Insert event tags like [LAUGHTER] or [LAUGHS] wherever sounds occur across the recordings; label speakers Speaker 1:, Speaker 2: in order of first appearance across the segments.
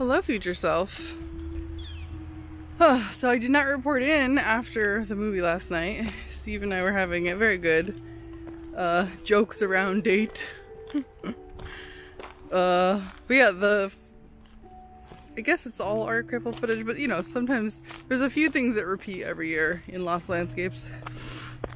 Speaker 1: Hello, future self. so I did not report in after the movie last night. [LAUGHS] Steve and I were having a very good uh, jokes around date. [LAUGHS] uh, but yeah, the I guess it's all archival footage, but you know, sometimes there's a few things that repeat every year in Lost Landscapes.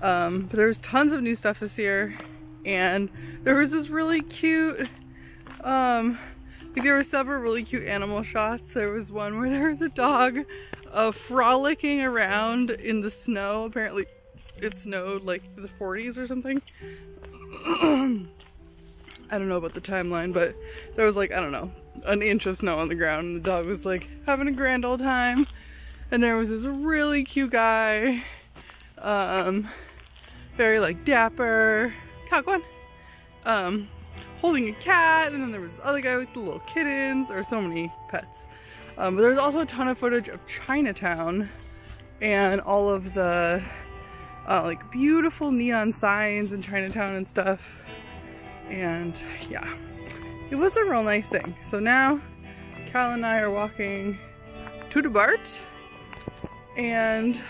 Speaker 1: Um, but was tons of new stuff this year, and there was this really cute um, [LAUGHS] there were several really cute animal shots. There was one where there was a dog uh, frolicking around in the snow. Apparently, it snowed like the 40s or something. [CLEARS THROAT] I don't know about the timeline, but there was like, I don't know, an inch of snow on the ground, and the dog was like having a grand old time. And there was this really cute guy, um, very like dapper. Cock Um, holding a cat, and then there was the other guy with the little kittens, or so many pets. Um, but there's also a ton of footage of Chinatown and all of the uh, like beautiful neon signs in Chinatown and stuff. And yeah, it was a real nice thing. So now Cal and I are walking to the BART and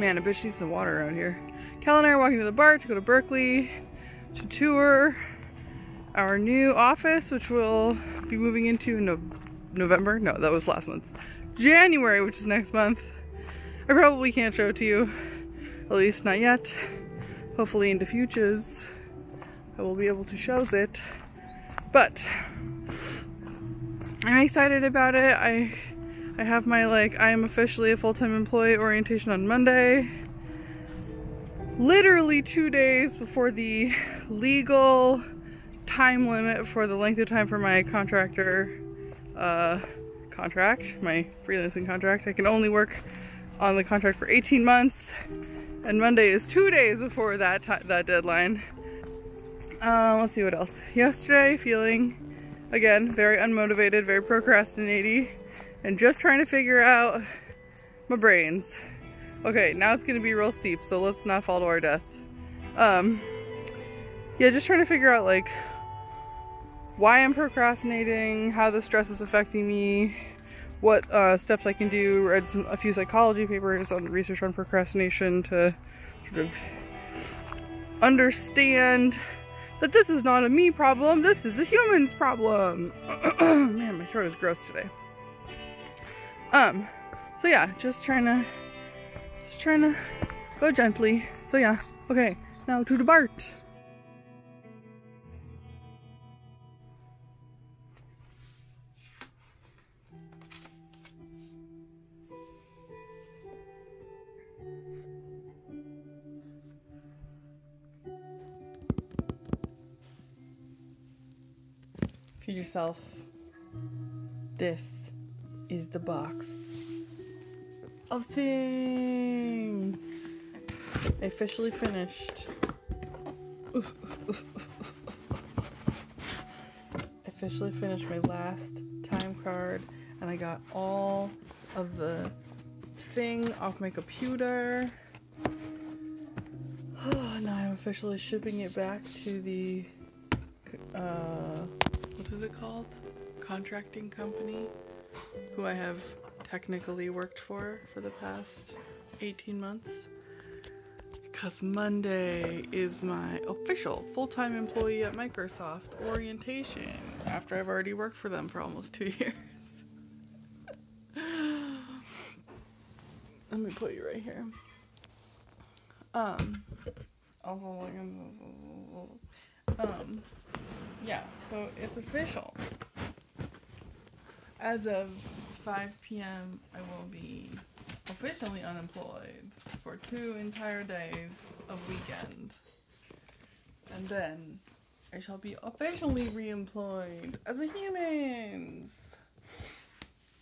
Speaker 1: man, I bet she needs some water around here. Cal and I are walking to the BART to go to Berkeley to tour our new office, which we'll be moving into in no November. No, that was last month. January, which is next month. I probably can't show it to you, at least not yet. Hopefully into futures, I will be able to show it. But I'm excited about it. I I have my like I am officially a full-time employee orientation on Monday literally two days before the legal time limit for the length of time for my contractor uh, contract, my freelancing contract. I can only work on the contract for 18 months, and Monday is two days before that that deadline. Uh, let's see what else. Yesterday, feeling again very unmotivated, very procrastinating, and just trying to figure out my brains. Okay, now it's gonna be real steep, so let's not fall to our death. Um, yeah, just trying to figure out like why I'm procrastinating, how the stress is affecting me, what uh, steps I can do. Read some, a few psychology papers on research on procrastination to sort of understand that this is not a me problem, this is a human's problem. [CLEARS THROAT] Man, my throat is gross today. Um, so yeah, just trying to just trying to go gently. So yeah, okay, now to the BART. Feed yourself. This is the box of thing. Officially finished. [LAUGHS] officially finished my last time card and I got all of the thing off my computer. [SIGHS] now I'm officially shipping it back to the uh, what is it called? Contracting company who I have technically worked for for the past 18 months because Monday is my official full-time employee at Microsoft orientation after I've already worked for them for almost two [LAUGHS] years. Let me put you right here. Um, also um, yeah, so it's official. As of 5 p.m., I will be officially unemployed for two entire days of weekend. And then I shall be officially reemployed as a humans.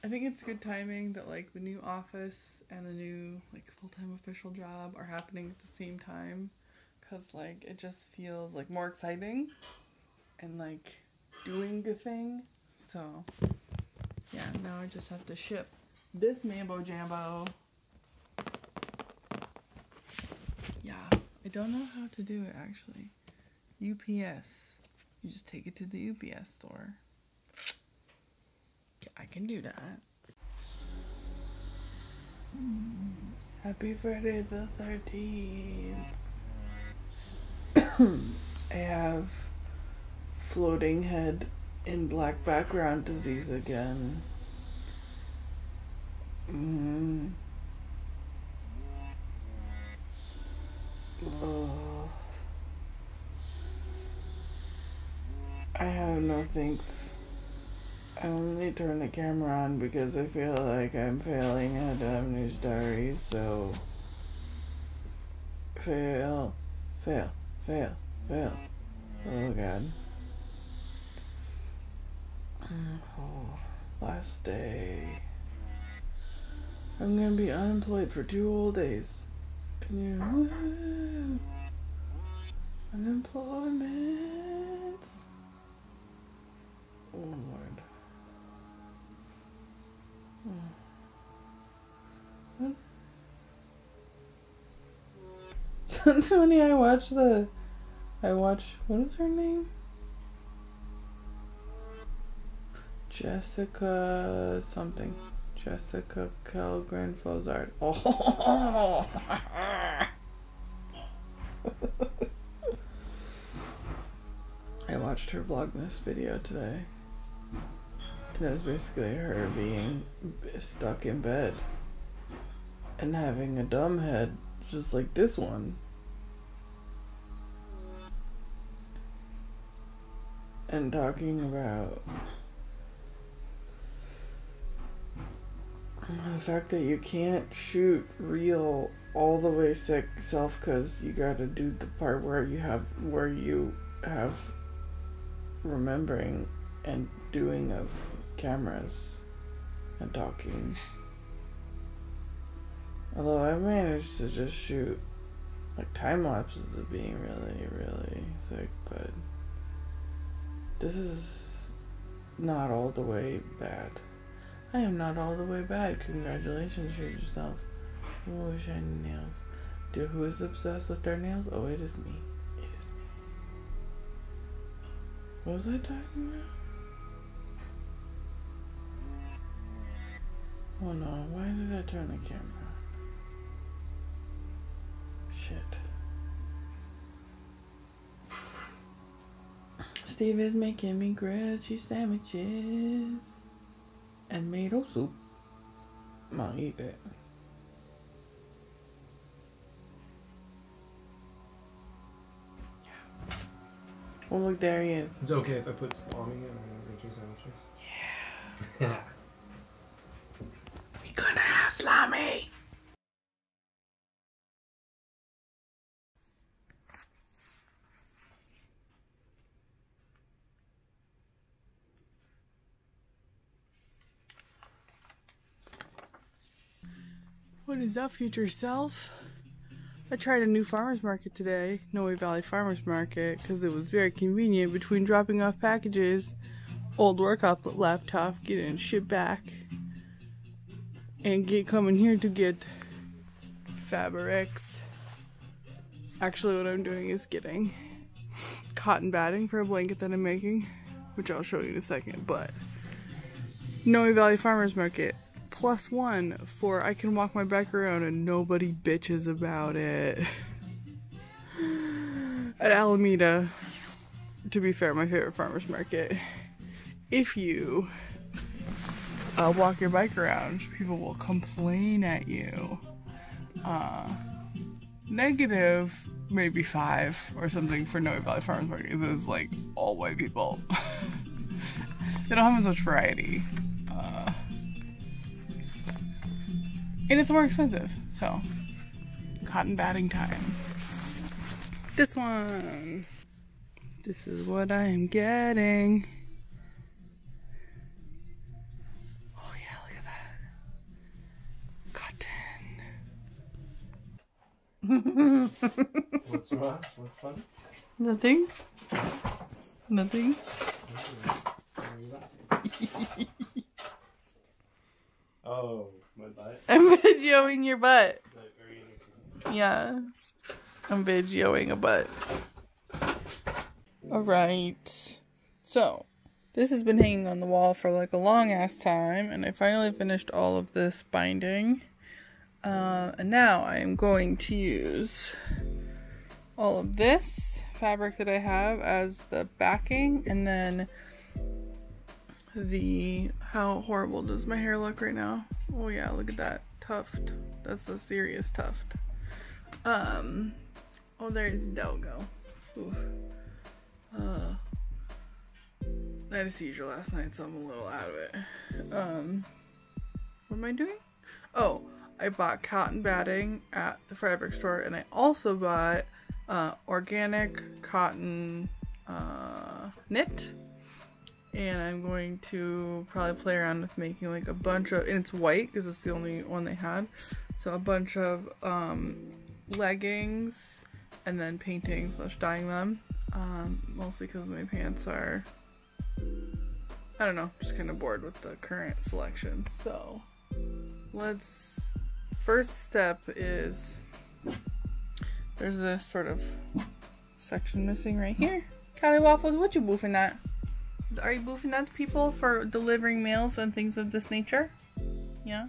Speaker 1: I think it's good timing that like the new office and the new like full-time official job are happening at the same time cuz like it just feels like more exciting and like doing the thing. So yeah, now I just have to ship this Mambo Jambo. Yeah, I don't know how to do it actually. UPS. You just take it to the UPS store. I can do that. Hmm, happy Friday the 13th. [COUGHS] I have floating head in black background disease again. Mm. Oh. I have no thanks. I only turn the camera on because I feel like I'm failing at Amnesia Diaries, so fail, fail, fail, fail. Oh god. Oh, last day. I'm gonna be unemployed for two whole days. Unemployment. Oh Lord. Hmm. [LAUGHS] What? Tony, I watched the. I watched. What is her name? Jessica something. Jessica Kellgren Fozard. Oh. [LAUGHS] I watched her Vlogmas video today. And it was basically her being stuck in bed and having a dumb head just like this one. And talking about the fact that you can't shoot real all the way sick self because you gotta do the part where you have where you have remembering and doing of cameras and talking. Although I managed to just shoot like time lapses of being really, really sick, but this is not all the way bad. I am not all the way bad. Congratulations, you yourself. Oh, shiny nails. Dear, who is obsessed with their nails? Oh, it is me. It is me. What was I talking about? Oh no, why did I turn the camera Shit. Steve is making me grilled cheese sandwiches and tomato soup. I'm gonna eat that. Oh look, there he is.
Speaker 2: It's okay if I put salami in my cheese sandwiches.
Speaker 1: Yeah. [LAUGHS] we gonna have salami. What is up, future self? I tried a new farmer's market today, Noe Valley Farmer's Market, because it was very convenient between dropping off packages, old workout laptop, getting shipped back, and get coming here to get fabrics. Actually, what I'm doing is getting cotton batting for a blanket that I'm making, which I'll show you in a second, but Noe Valley Farmer's Market plus one for I can walk my back around and nobody bitches about it. [SIGHS] At Alameda, to be fair, my favorite farmer's market, if you uh, walk your bike around, people will complain at you. Uh, negative, maybe five or something for Noe Valley Farmers Market is like all white people. [LAUGHS] they don't have as much variety. And it's more expensive, so cotton batting time. This one. This is what I am getting. Oh yeah, look
Speaker 2: at that. Cotton. What's wrong? What's fun?
Speaker 1: Nothing. Nothing. [LAUGHS]
Speaker 2: oh. My butt?
Speaker 1: I'm videoing your butt. Yeah. I'm videoing a butt. Alright. So, this has been hanging on the wall for like a long ass time, and I finally finished all of this binding. Uh, and now I am going to use all of this fabric that I have as the backing, and then the. How horrible does my hair look right now? Oh, yeah, look at that tuft. That's a serious tuft. Um, oh, there's Delgo. Ooh. Uh, I had a seizure last night, so I'm a little out of it. Um, what am I doing? Oh, I bought cotton batting at the fabric store, and I also bought uh, organic cotton uh, knit. And I'm going to probably play around with making like a bunch of, and it's white because it's the only one they had. So a bunch of um, leggings and then painting slash dyeing them. Um, mostly because my pants are, I don't know, just kind of bored with the current selection. So let's, first step is there's this sort of section missing right here. Callie Waffles, what you boofing at? Are you boofing at people for delivering mails and things of this nature? Yeah.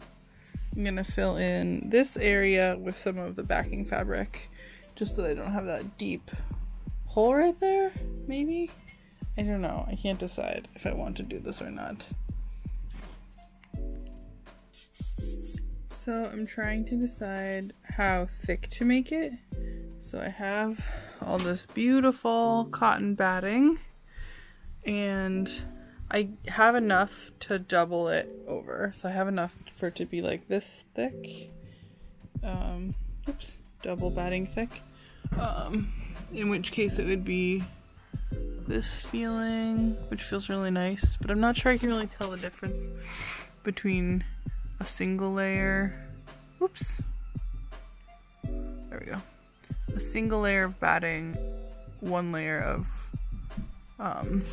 Speaker 1: I'm gonna fill in this area with some of the backing fabric just so I don't have that deep hole right there, maybe? I don't know. I can't decide if I want to do this or not. So I'm trying to decide how thick to make it. So I have all this beautiful cotton batting and I have enough to double it over. So I have enough for it to be like this thick. Um, oops, double batting thick. Um, in which case it would be this feeling, which feels really nice, but I'm not sure I can really tell the difference between a single layer. Oops. There we go. A single layer of batting, one layer of um,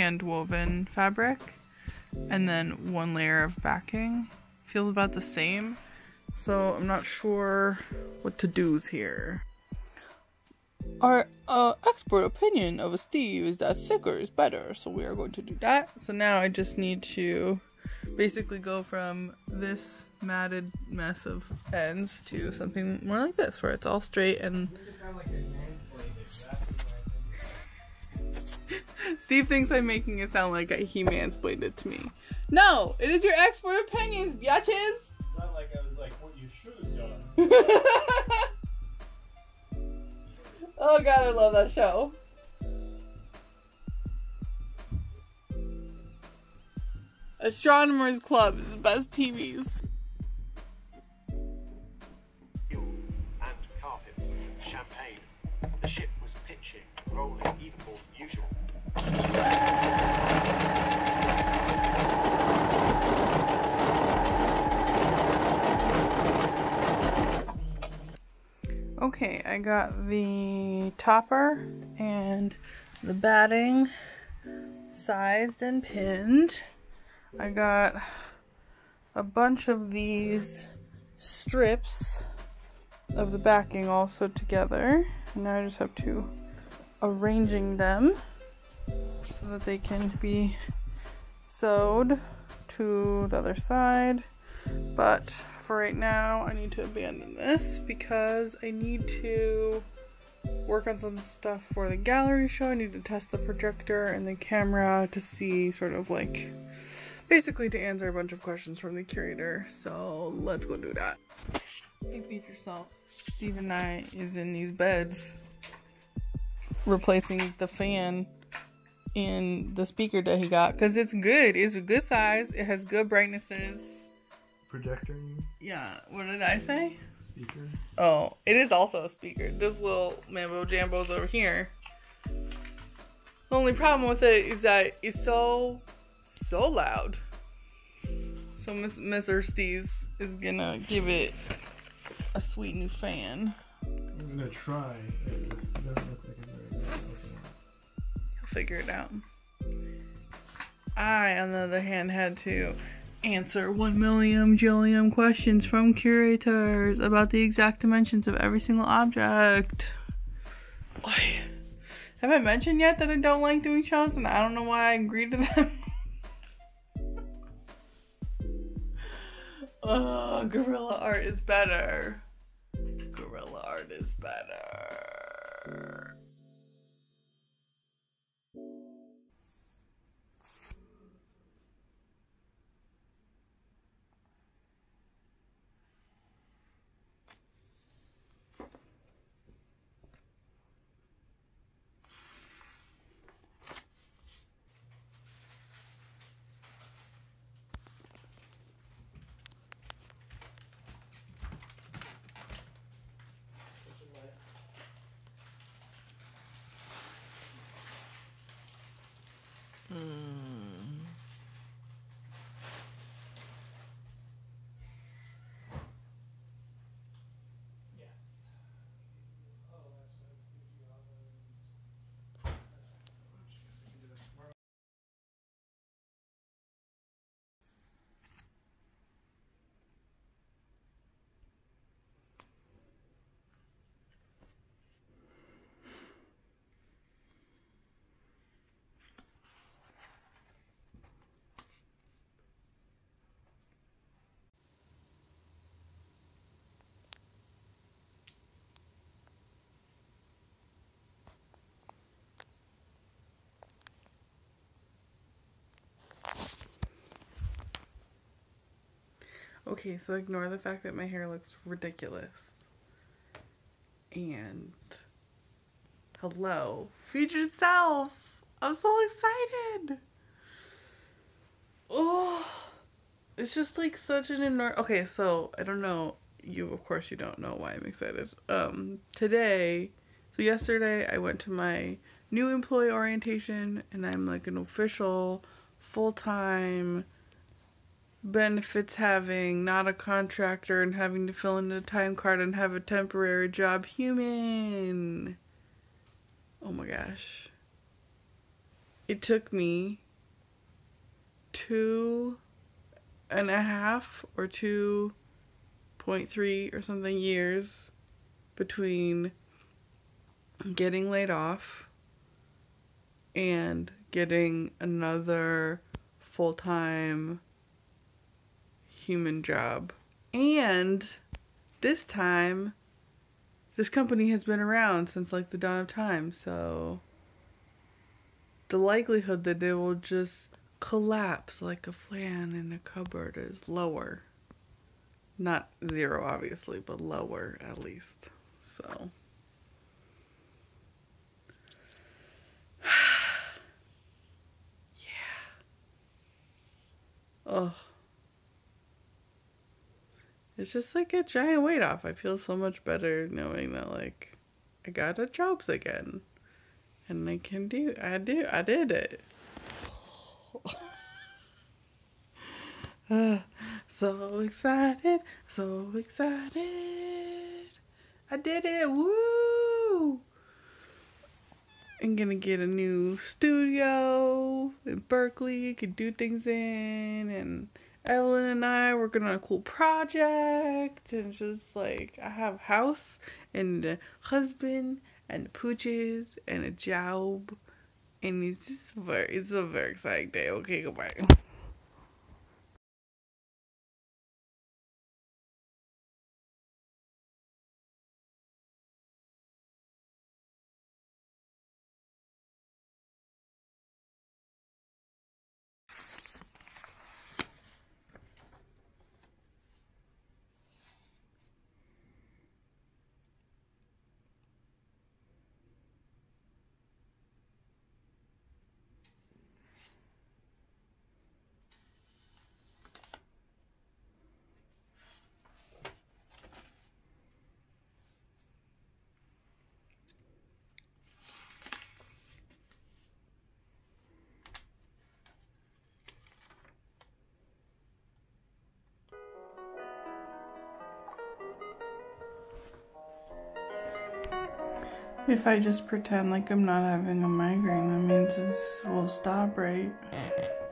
Speaker 1: hand woven fabric, and then one layer of backing. Feels about the same. So I'm not sure what to do's here. Our uh, expert opinion of a Steve is that thicker is better, so we are going to do that. So now I just need to basically go from this matted mess of ends to something more like this, where it's all straight and. Steve thinks I'm making it sound like he mansplained it to me. No, it is your expert opinions, biatches.
Speaker 2: Not like I was like what you should have done. [LAUGHS]
Speaker 1: Oh god, I love that show. Astronomy Club is the best TVs. Got the topper and the batting sized and pinned. I got a bunch of these strips of the backing also together. And now I just have to arranging them so that they can be sewed to the other side. But for right now, I need to abandon this because I need to work on some stuff for the gallery show. I need to test the projector and the camera to see sort of like basically to answer a bunch of questions from the curator. So let's go do that. Hey, feed yourself. Steve and I is in these beds replacing the fan in the speaker that he got because it's good. It's a good size. It has good brightnesses.
Speaker 2: Projector.
Speaker 1: Yeah, what did I say?
Speaker 2: speaker.
Speaker 1: Oh, it is also a speaker. This little Mambo Jambo's over here. The only problem with it is that it's so, so loud. So Miss Mr. Steve's is gonna give it a sweet new fan.
Speaker 2: I'm gonna try. It doesn't look like it's very
Speaker 1: He'll figure it out. I, on the other hand, had to answer one million jillion questions from curators about the exact dimensions of every single object. Boy. Have I mentioned yet that I don't like doing shows and I don't know why I agreed to them? [LAUGHS] oh, guerrilla art is better. Guerrilla art is better. Okay, so ignore the fact that my hair looks ridiculous. And hello, future self. I'm so excited. Oh, it's just like such an enormous. Okay, so I don't know. You, of course, you don't know why I'm excited. Um, today, so yesterday, I went to my new employee orientation, and I'm like an official, full time benefits having not a contractor and having to fill in a time card and have a temporary job human. Oh my gosh. It took me two and a half or two point three or something years between getting laid off and getting another full time human job. And this time, this company has been around since like the dawn of time, so the likelihood that it will just collapse like a flan in a cupboard is lower. Not zero, obviously, but lower at least. So. [SIGHS] yeah. Oh it's just like a giant weight off. I feel so much better knowing that like I got a jobs again. And I can do I do I did it. uh, [SIGHS] so excited, so excited. I did it. Woo! I'm gonna get a new studio in Berkeley, could do things in and Evelyn and I working on a cool project and just like I have house and a husband and pooches and a job and it's just very it's a very exciting day. Okay, goodbye. If I just pretend like I'm not having a migraine, that means this will stop, right? [LAUGHS]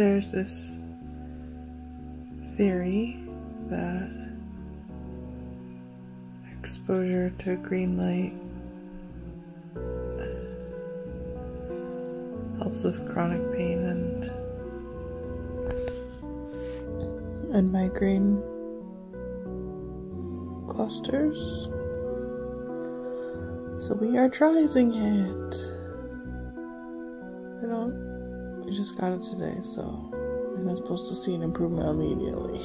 Speaker 1: there's this theory that exposure to green light helps with chronic pain and and migraine clusters. So we are trying it. I just got it today, so I'm not supposed to see an improvement immediately.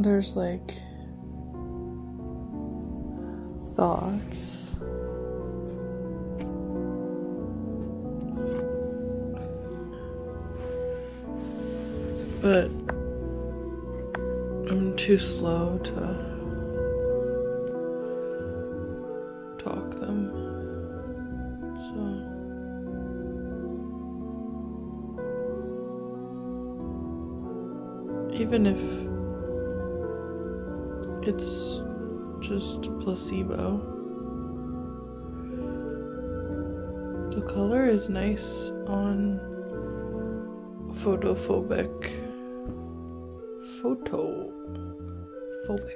Speaker 1: There's like thoughts. But I'm too slow to talk them. So even if it's just placebo. The color is nice on photophobic. Photophobic. Stemming,